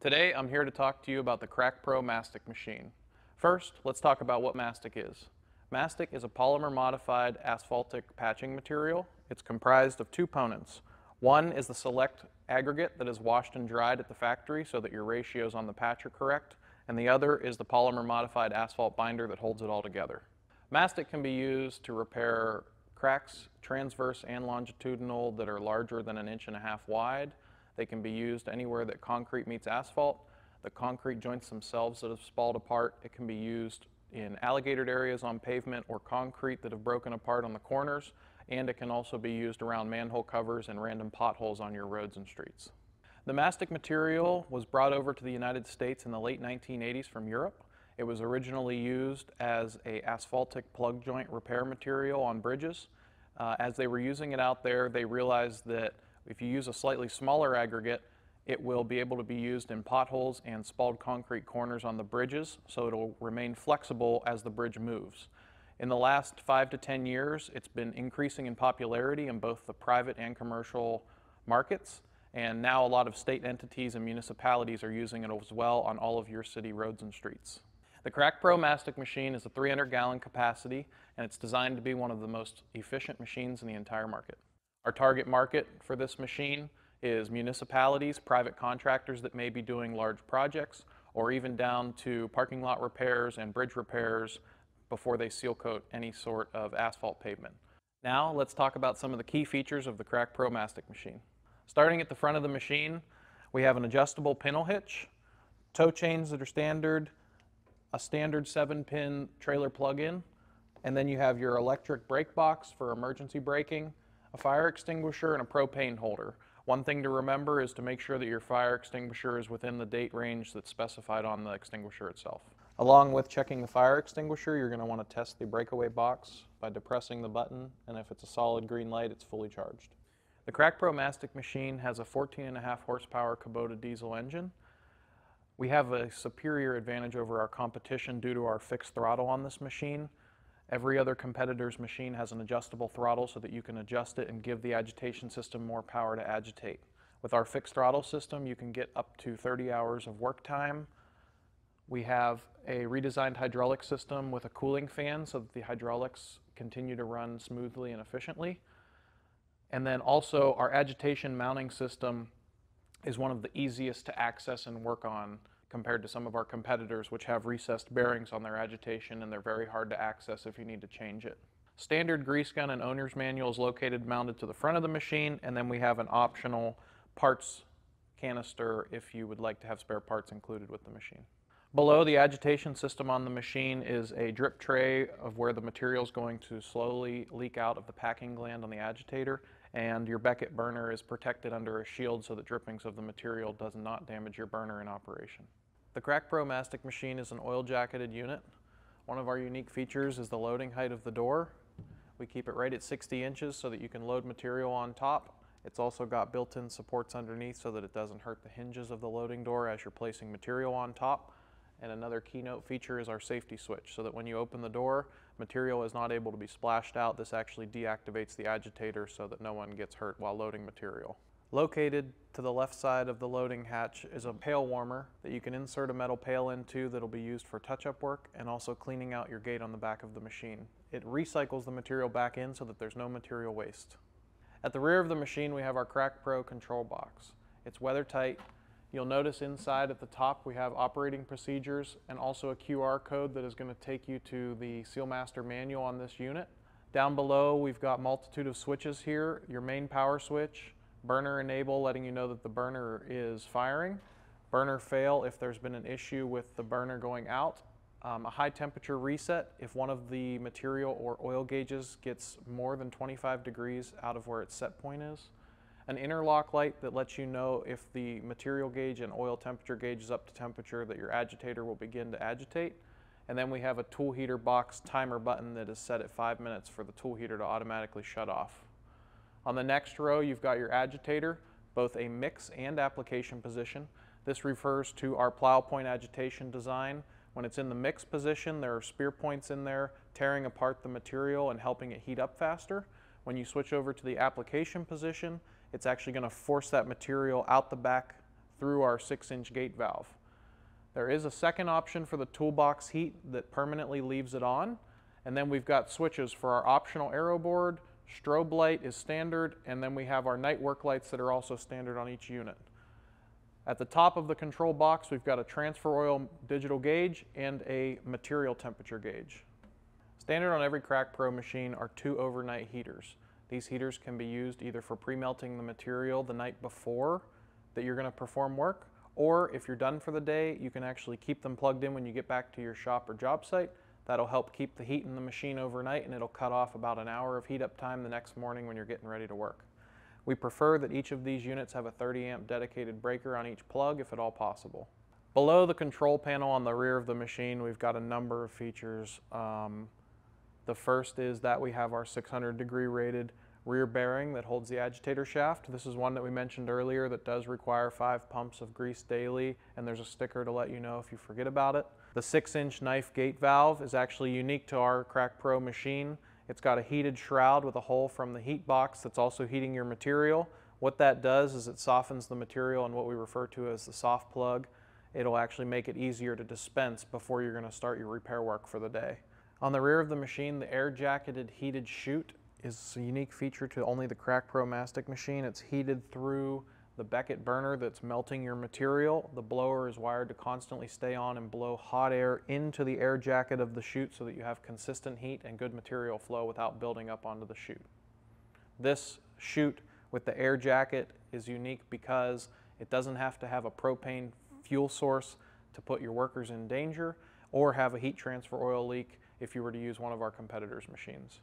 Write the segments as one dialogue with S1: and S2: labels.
S1: Today I'm here to talk to you about the Crack Pro Mastic machine. First, let's talk about what mastic is. Mastic is a polymer modified asphaltic patching material. It's comprised of two components. One is the select aggregate that is washed and dried at the factory so that your ratios on the patch are correct, and the other is the polymer modified asphalt binder that holds it all together. Mastic can be used to repair cracks, transverse and longitudinal, that are larger than an inch and a half wide. They can be used anywhere that concrete meets asphalt. The concrete joints themselves that have spalled apart, it can be used in alligatored areas on pavement or concrete that have broken apart on the corners, and it can also be used around manhole covers and random potholes on your roads and streets. The mastic material was brought over to the United States in the late 1980s from Europe. It was originally used as a asphaltic plug joint repair material on bridges. Uh, as they were using it out there, they realized that if you use a slightly smaller aggregate, it will be able to be used in potholes and spalled concrete corners on the bridges, so it'll remain flexible as the bridge moves. In the last five to 10 years, it's been increasing in popularity in both the private and commercial markets, and now a lot of state entities and municipalities are using it as well on all of your city roads and streets. The Crack Pro Mastic machine is a 300 gallon capacity, and it's designed to be one of the most efficient machines in the entire market. Our target market for this machine is municipalities, private contractors that may be doing large projects, or even down to parking lot repairs and bridge repairs before they seal coat any sort of asphalt pavement. Now let's talk about some of the key features of the Crack Pro Mastic machine. Starting at the front of the machine, we have an adjustable pintle hitch, tow chains that are standard, a standard 7-pin trailer plug-in, and then you have your electric brake box for emergency braking, a fire extinguisher, and a propane holder. One thing to remember is to make sure that your fire extinguisher is within the date range that's specified on the extinguisher itself. Along with checking the fire extinguisher, you're going to want to test the breakaway box by depressing the button, and if it's a solid green light, it's fully charged. The Crack Pro Mastic machine has a 14.5 horsepower Kubota diesel engine. We have a superior advantage over our competition due to our fixed throttle on this machine. Every other competitor's machine has an adjustable throttle so that you can adjust it and give the agitation system more power to agitate. With our fixed throttle system, you can get up to 30 hours of work time. We have a redesigned hydraulic system with a cooling fan so that the hydraulics continue to run smoothly and efficiently. And then also our agitation mounting system is one of the easiest to access and work on compared to some of our competitors which have recessed bearings on their agitation and they're very hard to access if you need to change it. Standard grease gun and owner's manual is located mounted to the front of the machine and then we have an optional parts canister if you would like to have spare parts included with the machine. Below the agitation system on the machine is a drip tray of where the material is going to slowly leak out of the packing gland on the agitator and your Beckett burner is protected under a shield so that drippings of the material does not damage your burner in operation. The Crack Pro Mastic machine is an oil jacketed unit. One of our unique features is the loading height of the door. We keep it right at 60 inches so that you can load material on top. It's also got built-in supports underneath so that it doesn't hurt the hinges of the loading door as you're placing material on top. And another keynote feature is our safety switch so that when you open the door, material is not able to be splashed out. This actually deactivates the agitator so that no one gets hurt while loading material. Located to the left side of the loading hatch is a pail warmer that you can insert a metal pail into that'll be used for touch-up work and also cleaning out your gate on the back of the machine. It recycles the material back in so that there's no material waste. At the rear of the machine we have our Crack Pro control box. It's weather tight You'll notice inside at the top we have operating procedures and also a QR code that is going to take you to the Sealmaster manual on this unit. Down below we've got multitude of switches here, your main power switch, burner enable letting you know that the burner is firing, burner fail if there's been an issue with the burner going out, um, a high temperature reset if one of the material or oil gauges gets more than 25 degrees out of where its set point is, an interlock light that lets you know if the material gauge and oil temperature gauge is up to temperature that your agitator will begin to agitate. And then we have a tool heater box timer button that is set at five minutes for the tool heater to automatically shut off. On the next row, you've got your agitator, both a mix and application position. This refers to our plow point agitation design. When it's in the mix position, there are spear points in there tearing apart the material and helping it heat up faster. When you switch over to the application position, it's actually going to force that material out the back through our six inch gate valve. There is a second option for the toolbox heat that permanently leaves it on. And then we've got switches for our optional arrow board, strobe light is standard, and then we have our night work lights that are also standard on each unit. At the top of the control box, we've got a transfer oil digital gauge and a material temperature gauge. Standard on every Crack Pro machine are two overnight heaters. These heaters can be used either for pre-melting the material the night before that you're going to perform work, or if you're done for the day, you can actually keep them plugged in when you get back to your shop or job site. That'll help keep the heat in the machine overnight and it'll cut off about an hour of heat up time the next morning when you're getting ready to work. We prefer that each of these units have a 30 amp dedicated breaker on each plug if at all possible. Below the control panel on the rear of the machine, we've got a number of features. Um, the first is that we have our 600 degree rated rear bearing that holds the agitator shaft. This is one that we mentioned earlier that does require five pumps of grease daily, and there's a sticker to let you know if you forget about it. The six inch knife gate valve is actually unique to our Crack Pro machine. It's got a heated shroud with a hole from the heat box that's also heating your material. What that does is it softens the material and what we refer to as the soft plug. It'll actually make it easier to dispense before you're going to start your repair work for the day. On the rear of the machine, the air jacketed heated chute is a unique feature to only the Crack Pro Mastic machine. It's heated through the Beckett burner that's melting your material. The blower is wired to constantly stay on and blow hot air into the air jacket of the chute so that you have consistent heat and good material flow without building up onto the chute. This chute with the air jacket is unique because it doesn't have to have a propane fuel source to put your workers in danger or have a heat transfer oil leak if you were to use one of our competitors' machines.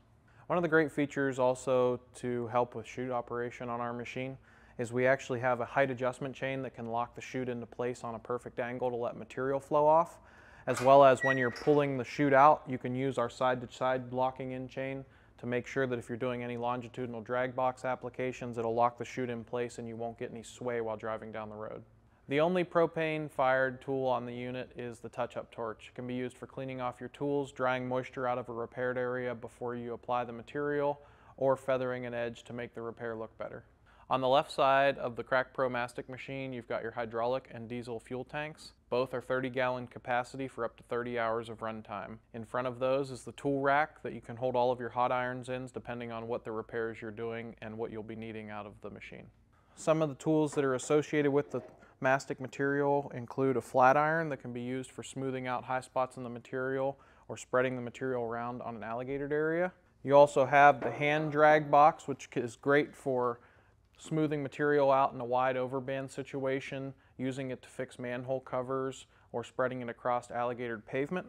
S1: One of the great features also to help with chute operation on our machine is we actually have a height adjustment chain that can lock the chute into place on a perfect angle to let material flow off. As well as when you're pulling the chute out, you can use our side-to-side -side locking in chain to make sure that if you're doing any longitudinal drag box applications, it'll lock the chute in place and you won't get any sway while driving down the road. The only propane fired tool on the unit is the touch-up torch. It can be used for cleaning off your tools, drying moisture out of a repaired area before you apply the material, or feathering an edge to make the repair look better. On the left side of the Crack Pro Mastic machine, you've got your hydraulic and diesel fuel tanks. Both are 30 gallon capacity for up to 30 hours of runtime. In front of those is the tool rack that you can hold all of your hot irons in depending on what the repairs you're doing and what you'll be needing out of the machine. Some of the tools that are associated with the mastic material include a flat iron that can be used for smoothing out high spots in the material or spreading the material around on an alligator area. You also have the hand drag box, which is great for smoothing material out in a wide overband situation, using it to fix manhole covers, or spreading it across alligatored pavement.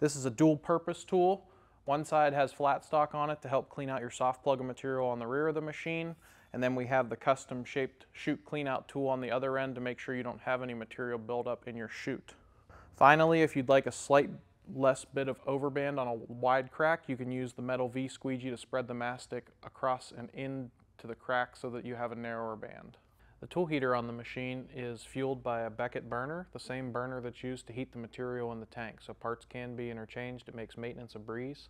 S1: This is a dual purpose tool. One side has flat stock on it to help clean out your soft plug of material on the rear of the machine. And then we have the custom shaped chute clean out tool on the other end to make sure you don't have any material buildup in your chute. Finally, if you'd like a slight less bit of overband on a wide crack, you can use the metal V squeegee to spread the mastic across and into the crack so that you have a narrower band. The tool heater on the machine is fueled by a Beckett burner, the same burner that's used to heat the material in the tank. So parts can be interchanged. It makes maintenance a breeze.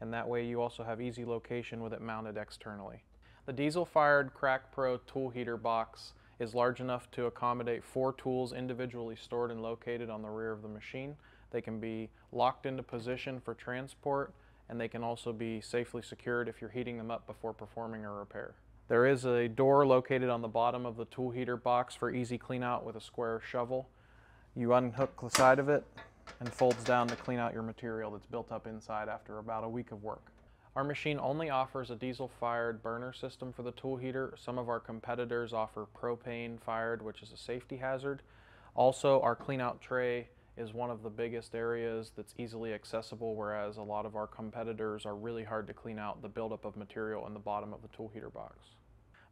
S1: And that way you also have easy location with it mounted externally. The diesel-fired Crack Pro tool heater box is large enough to accommodate four tools individually stored and located on the rear of the machine. They can be locked into position for transport and they can also be safely secured if you're heating them up before performing a repair. There is a door located on the bottom of the tool heater box for easy clean out with a square shovel. You unhook the side of it and folds down to clean out your material that's built up inside after about a week of work. Our machine only offers a diesel-fired burner system for the tool heater. Some of our competitors offer propane-fired, which is a safety hazard. Also, our clean-out tray is one of the biggest areas that's easily accessible, whereas a lot of our competitors are really hard to clean out the buildup of material in the bottom of the tool heater box.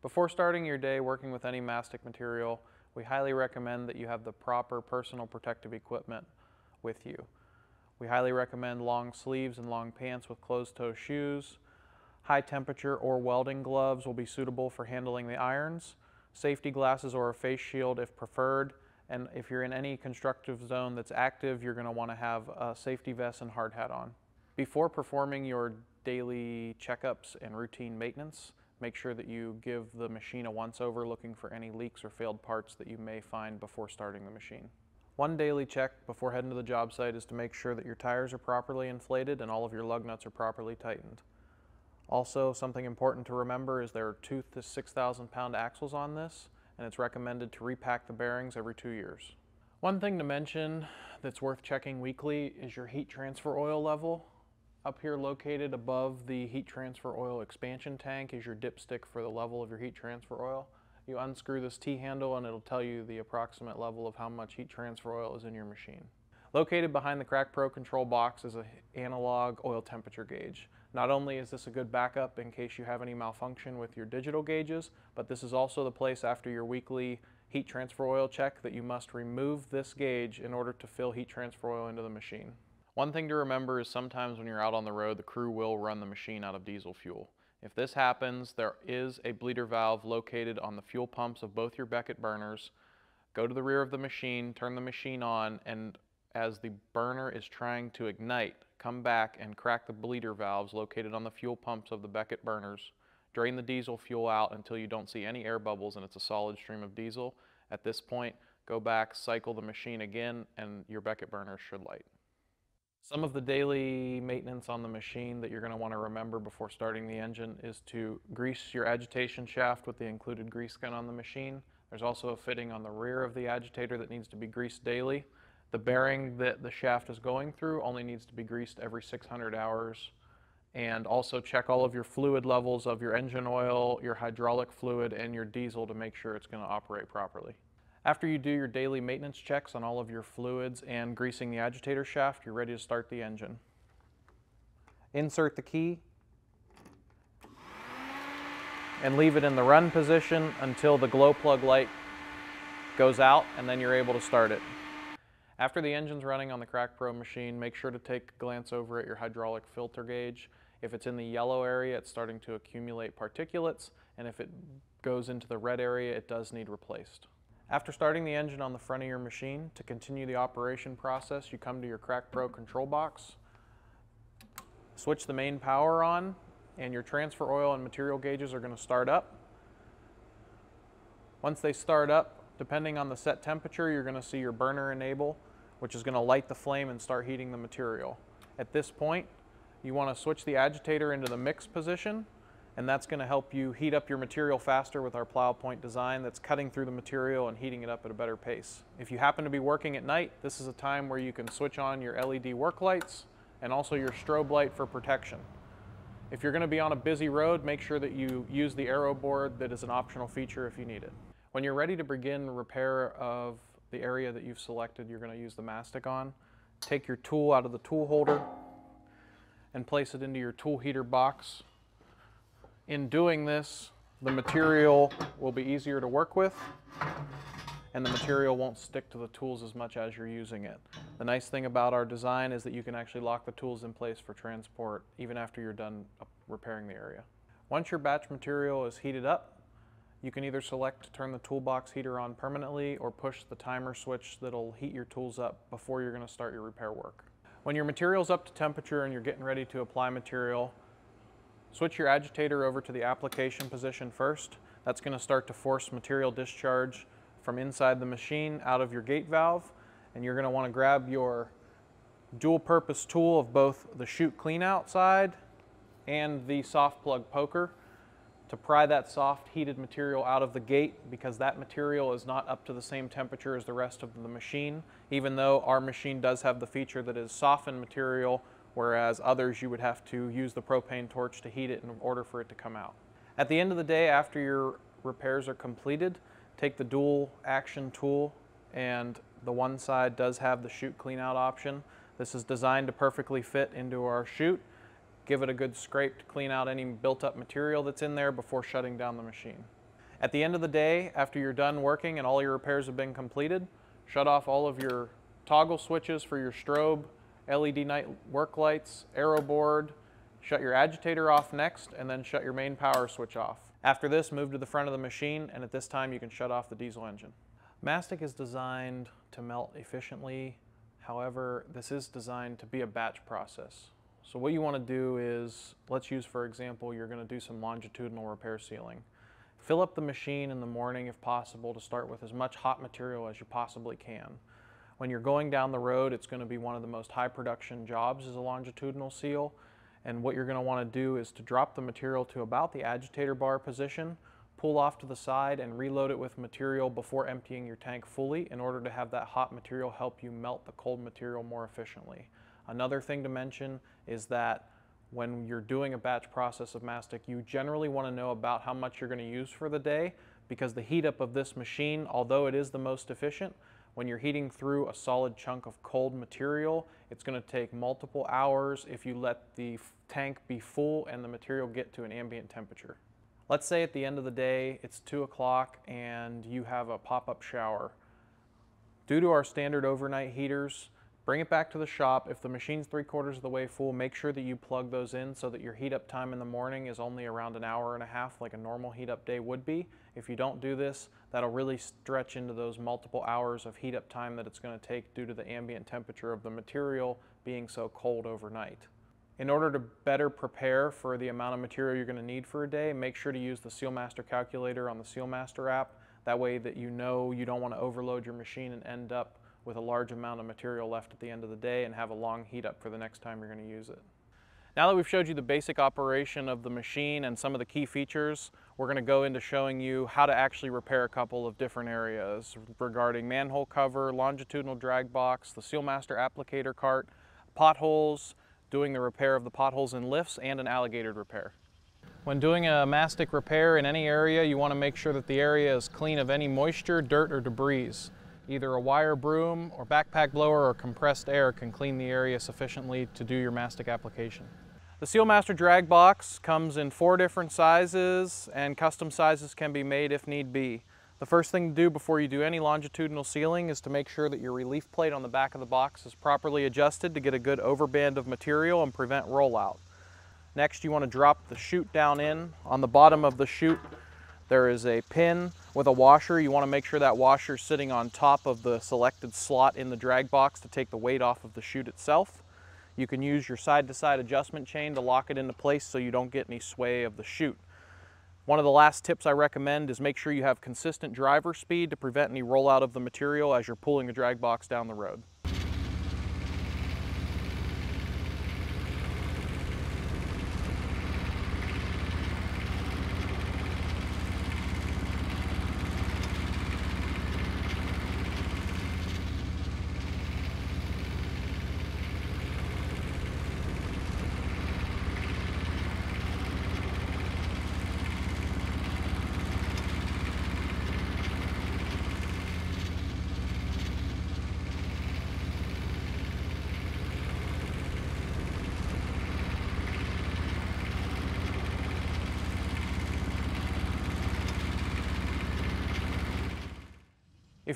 S1: Before starting your day working with any mastic material, we highly recommend that you have the proper personal protective equipment with you. We highly recommend long sleeves and long pants with closed-toe shoes. High temperature or welding gloves will be suitable for handling the irons. Safety glasses or a face shield if preferred, and if you're in any constructive zone that's active, you're going to want to have a safety vest and hard hat on. Before performing your daily checkups and routine maintenance, make sure that you give the machine a once over looking for any leaks or failed parts that you may find before starting the machine. One daily check before heading to the job site is to make sure that your tires are properly inflated and all of your lug nuts are properly tightened. Also, something important to remember is there are two to 6,000 pound axles on this, and it's recommended to repack the bearings every two years. One thing to mention that's worth checking weekly is your heat transfer oil level. Up here located above the heat transfer oil expansion tank is your dipstick for the level of your heat transfer oil. You unscrew this T-handle and it'll tell you the approximate level of how much heat transfer oil is in your machine. Located behind the Crack Pro control box is an analog oil temperature gauge. Not only is this a good backup in case you have any malfunction with your digital gauges, but this is also the place after your weekly heat transfer oil check that you must remove this gauge in order to fill heat transfer oil into the machine. One thing to remember is sometimes when you're out on the road, the crew will run the machine out of diesel fuel. If this happens, there is a bleeder valve located on the fuel pumps of both your Beckett burners. Go to the rear of the machine, turn the machine on, and as the burner is trying to ignite, come back and crack the bleeder valves located on the fuel pumps of the Beckett burners. Drain the diesel fuel out until you don't see any air bubbles and it's a solid stream of diesel. At this point, go back, cycle the machine again, and your Beckett burner should light. Some of the daily maintenance on the machine that you're going to want to remember before starting the engine is to grease your agitation shaft with the included grease gun on the machine. There's also a fitting on the rear of the agitator that needs to be greased daily. The bearing that the shaft is going through only needs to be greased every 600 hours. And also check all of your fluid levels of your engine oil, your hydraulic fluid, and your diesel to make sure it's going to operate properly. After you do your daily maintenance checks on all of your fluids and greasing the agitator shaft, you're ready to start the engine. Insert the key and leave it in the run position until the glow plug light goes out and then you're able to start it. After the engine's running on the Crack Pro machine, make sure to take a glance over at your hydraulic filter gauge. If it's in the yellow area, it's starting to accumulate particulates, and if it goes into the red area, it does need replaced. After starting the engine on the front of your machine, to continue the operation process, you come to your Crack Pro control box, switch the main power on, and your transfer oil and material gauges are going to start up. Once they start up, depending on the set temperature, you're going to see your burner enable, which is going to light the flame and start heating the material. At this point, you want to switch the agitator into the mix position and that's going to help you heat up your material faster with our plow point design that's cutting through the material and heating it up at a better pace. If you happen to be working at night, this is a time where you can switch on your LED work lights and also your strobe light for protection. If you're going to be on a busy road, make sure that you use the arrow board that is an optional feature if you need it. When you're ready to begin repair of the area that you've selected you're going to use the mastic on, take your tool out of the tool holder and place it into your tool heater box in doing this, the material will be easier to work with and the material won't stick to the tools as much as you're using it. The nice thing about our design is that you can actually lock the tools in place for transport even after you're done uh, repairing the area. Once your batch material is heated up, you can either select to turn the toolbox heater on permanently or push the timer switch that'll heat your tools up before you're going to start your repair work. When your material's up to temperature and you're getting ready to apply material, Switch your agitator over to the application position first. That's going to start to force material discharge from inside the machine out of your gate valve. And you're going to want to grab your dual purpose tool of both the chute clean out side and the soft plug poker to pry that soft heated material out of the gate because that material is not up to the same temperature as the rest of the machine, even though our machine does have the feature that is softened material whereas others you would have to use the propane torch to heat it in order for it to come out. At the end of the day, after your repairs are completed, take the dual action tool and the one side does have the chute clean out option. This is designed to perfectly fit into our chute. Give it a good scrape to clean out any built up material that's in there before shutting down the machine. At the end of the day, after you're done working and all your repairs have been completed, shut off all of your toggle switches for your strobe, LED night work lights, arrow board, shut your agitator off next, and then shut your main power switch off. After this, move to the front of the machine, and at this time you can shut off the diesel engine. Mastic is designed to melt efficiently. However, this is designed to be a batch process. So what you want to do is, let's use for example, you're going to do some longitudinal repair sealing. Fill up the machine in the morning if possible to start with as much hot material as you possibly can. When you're going down the road, it's going to be one of the most high production jobs as a longitudinal seal. And what you're going to want to do is to drop the material to about the agitator bar position, pull off to the side and reload it with material before emptying your tank fully in order to have that hot material help you melt the cold material more efficiently. Another thing to mention is that when you're doing a batch process of mastic, you generally want to know about how much you're going to use for the day because the heat up of this machine, although it is the most efficient, when you're heating through a solid chunk of cold material, it's going to take multiple hours if you let the tank be full and the material get to an ambient temperature. Let's say at the end of the day, it's 2 o'clock and you have a pop-up shower. Due to our standard overnight heaters, Bring it back to the shop. If the machine's three quarters of the way full, make sure that you plug those in so that your heat up time in the morning is only around an hour and a half like a normal heat up day would be. If you don't do this, that'll really stretch into those multiple hours of heat up time that it's going to take due to the ambient temperature of the material being so cold overnight. In order to better prepare for the amount of material you're going to need for a day, make sure to use the Sealmaster calculator on the Sealmaster app. That way that you know you don't want to overload your machine and end up with a large amount of material left at the end of the day and have a long heat up for the next time you're going to use it. Now that we've showed you the basic operation of the machine and some of the key features, we're going to go into showing you how to actually repair a couple of different areas regarding manhole cover, longitudinal drag box, the Sealmaster applicator cart, potholes, doing the repair of the potholes and lifts, and an alligator repair. When doing a mastic repair in any area, you want to make sure that the area is clean of any moisture, dirt, or debris. Either a wire broom or backpack blower or compressed air can clean the area sufficiently to do your mastic application. The Sealmaster drag box comes in four different sizes and custom sizes can be made if need be. The first thing to do before you do any longitudinal sealing is to make sure that your relief plate on the back of the box is properly adjusted to get a good overband of material and prevent rollout. Next you want to drop the chute down in. On the bottom of the chute there is a pin with a washer. You want to make sure that washer is sitting on top of the selected slot in the drag box to take the weight off of the chute itself. You can use your side-to-side -side adjustment chain to lock it into place so you don't get any sway of the chute. One of the last tips I recommend is make sure you have consistent driver speed to prevent any rollout of the material as you're pulling the drag box down the road.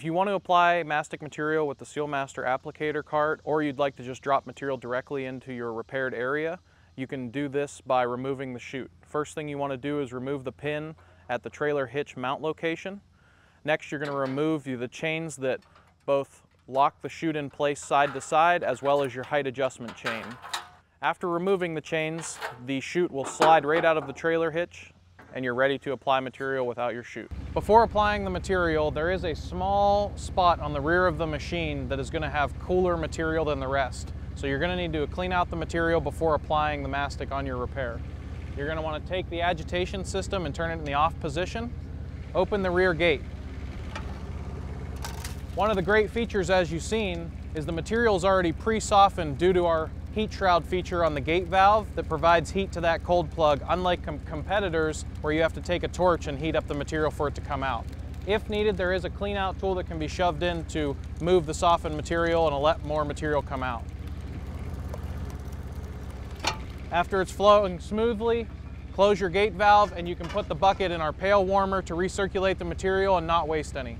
S1: You want to apply mastic material with the Sealmaster applicator cart, or you'd like to just drop material directly into your repaired area, you can do this by removing the chute. First thing you want to do is remove the pin at the trailer hitch mount location. Next, you're going to remove the chains that both lock the chute in place side to side, as well as your height adjustment chain. After removing the chains, the chute will slide right out of the trailer hitch and you're ready to apply material without your chute. Before applying the material, there is a small spot on the rear of the machine that is gonna have cooler material than the rest. So you're gonna need to clean out the material before applying the mastic on your repair. You're gonna wanna take the agitation system and turn it in the off position. Open the rear gate. One of the great features, as you've seen, is the material is already pre-softened due to our heat shroud feature on the gate valve that provides heat to that cold plug, unlike com competitors where you have to take a torch and heat up the material for it to come out. If needed, there is a clean out tool that can be shoved in to move the softened material and let more material come out. After it's flowing smoothly, close your gate valve and you can put the bucket in our pail warmer to recirculate the material and not waste any.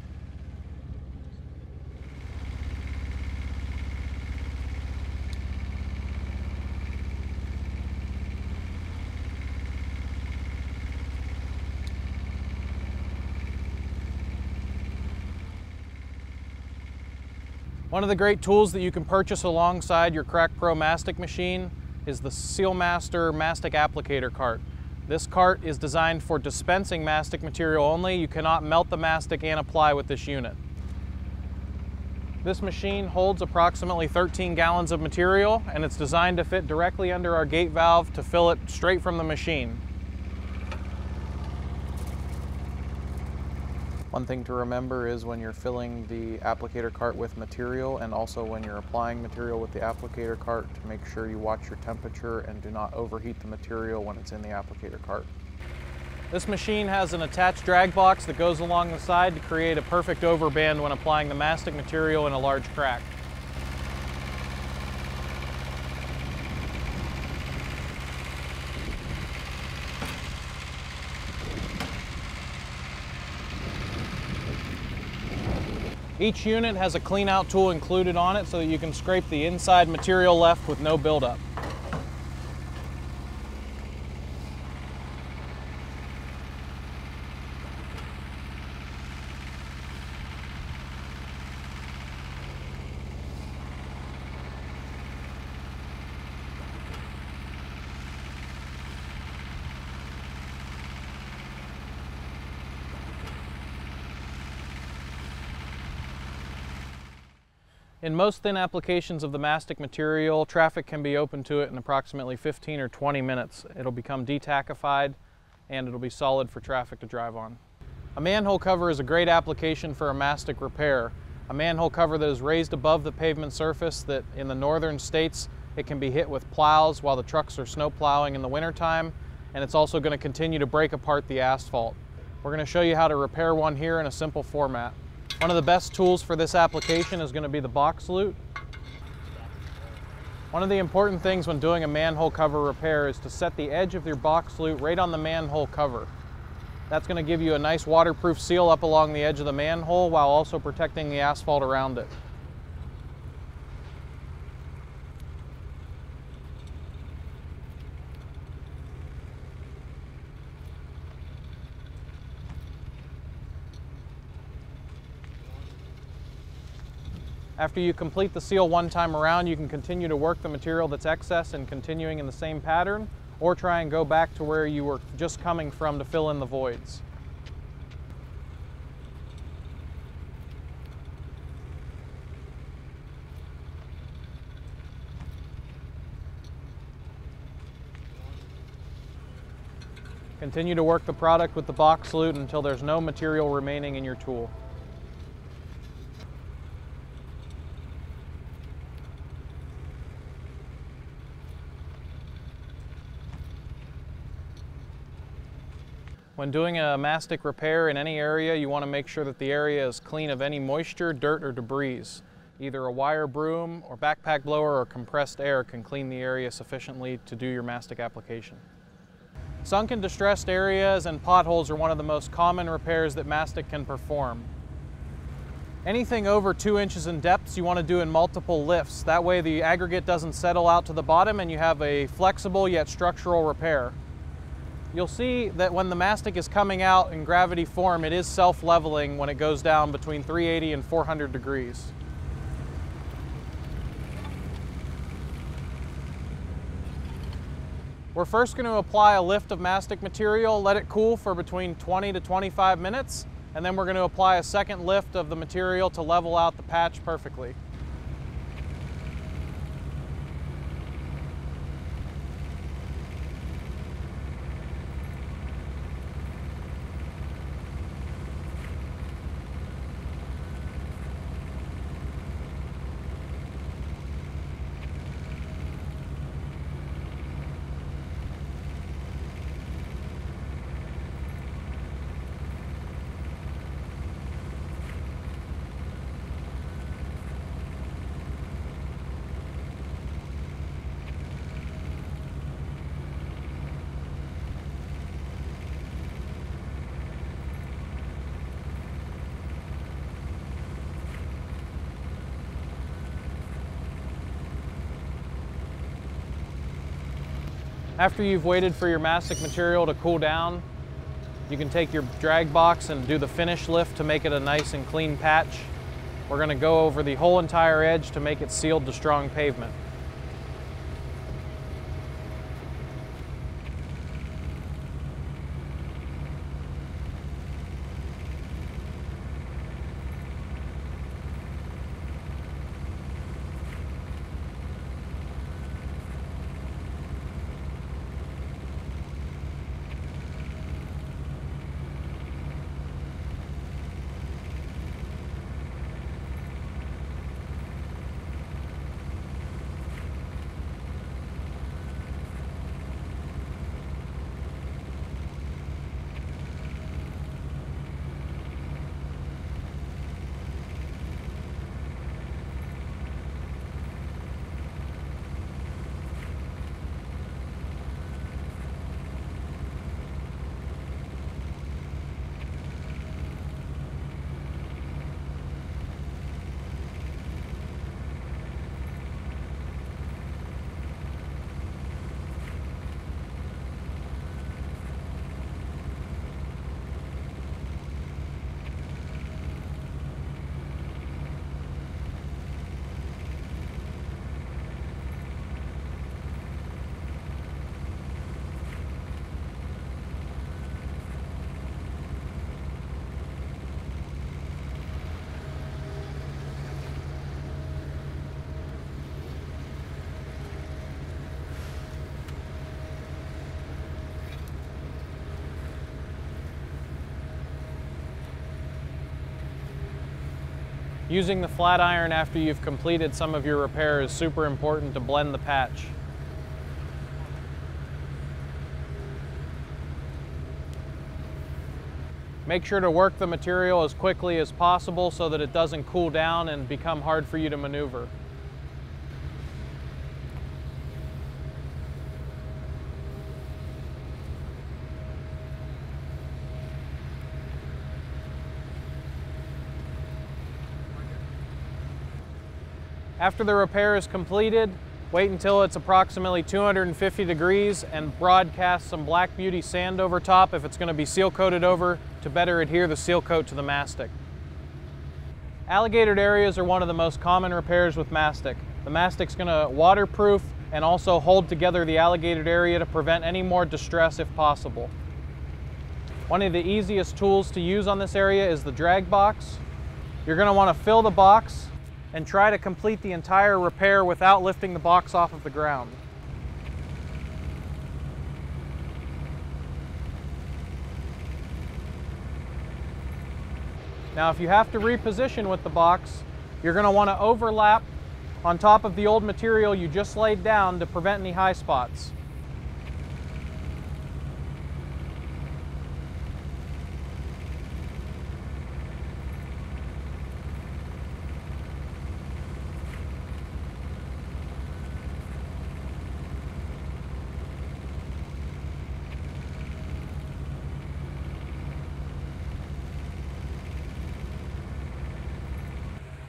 S1: One of the great tools that you can purchase alongside your Crack Pro mastic machine is the Sealmaster Mastic Applicator Cart. This cart is designed for dispensing mastic material only. You cannot melt the mastic and apply with this unit. This machine holds approximately 13 gallons of material and it's designed to fit directly under our gate valve to fill it straight from the machine. One thing to remember is when you're filling the applicator cart with material and also when you're applying material with the applicator cart to make sure you watch your temperature and do not overheat the material when it's in the applicator cart. This machine has an attached drag box that goes along the side to create a perfect overband when applying the mastic material in a large crack. Each unit has a clean out tool included on it so that you can scrape the inside material left with no buildup. In most thin applications of the mastic material, traffic can be open to it in approximately 15 or 20 minutes. It'll become detackified and it'll be solid for traffic to drive on. A manhole cover is a great application for a mastic repair. A manhole cover that is raised above the pavement surface that in the northern states it can be hit with plows while the trucks are snow plowing in the wintertime and it's also going to continue to break apart the asphalt. We're going to show you how to repair one here in a simple format. One of the best tools for this application is going to be the box lute. One of the important things when doing a manhole cover repair is to set the edge of your box lute right on the manhole cover. That's going to give you a nice waterproof seal up along the edge of the manhole while also protecting the asphalt around it. After you complete the seal one time around, you can continue to work the material that's excess and continuing in the same pattern, or try and go back to where you were just coming from to fill in the voids. Continue to work the product with the box lute until there's no material remaining in your tool. When doing a mastic repair in any area, you want to make sure that the area is clean of any moisture, dirt, or debris. Either a wire broom or backpack blower or compressed air can clean the area sufficiently to do your mastic application. Sunken distressed areas and potholes are one of the most common repairs that mastic can perform. Anything over two inches in depth you want to do in multiple lifts. That way the aggregate doesn't settle out to the bottom and you have a flexible yet structural repair. You'll see that when the mastic is coming out in gravity form, it is self-leveling when it goes down between 380 and 400 degrees. We're first going to apply a lift of mastic material, let it cool for between 20 to 25 minutes, and then we're going to apply a second lift of the material to level out the patch perfectly. After you've waited for your mastic material to cool down, you can take your drag box and do the finish lift to make it a nice and clean patch. We're going to go over the whole entire edge to make it sealed to strong pavement. Using the flat iron after you've completed some of your repair is super important to blend the patch. Make sure to work the material as quickly as possible so that it doesn't cool down and become hard for you to maneuver. After the repair is completed, wait until it's approximately 250 degrees and broadcast some Black Beauty sand over top if it's going to be seal coated over to better adhere the seal coat to the mastic. Alligatored areas are one of the most common repairs with mastic. The mastic's going to waterproof and also hold together the alligated area to prevent any more distress if possible. One of the easiest tools to use on this area is the drag box. You're going to want to fill the box and try to complete the entire repair without lifting the box off of the ground. Now if you have to reposition with the box, you're going to want to overlap on top of the old material you just laid down to prevent any high spots.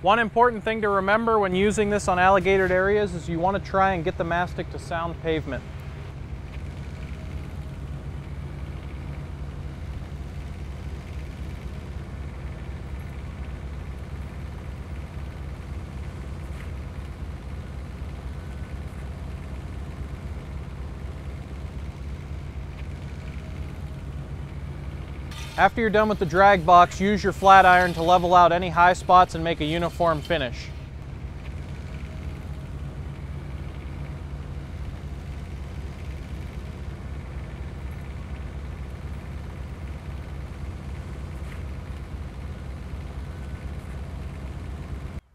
S1: One important thing to remember when using this on alligatored areas is you want to try and get the mastic to sound pavement. After you're done with the drag box, use your flat iron to level out any high spots and make a uniform finish.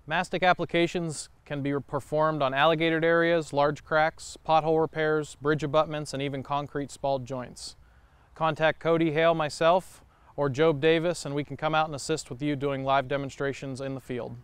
S1: Mastic applications can be performed on alligatored areas, large cracks, pothole repairs, bridge abutments, and even concrete spalled joints. Contact Cody Hale, myself, or Job Davis, and we can come out and assist with you doing live demonstrations in the field.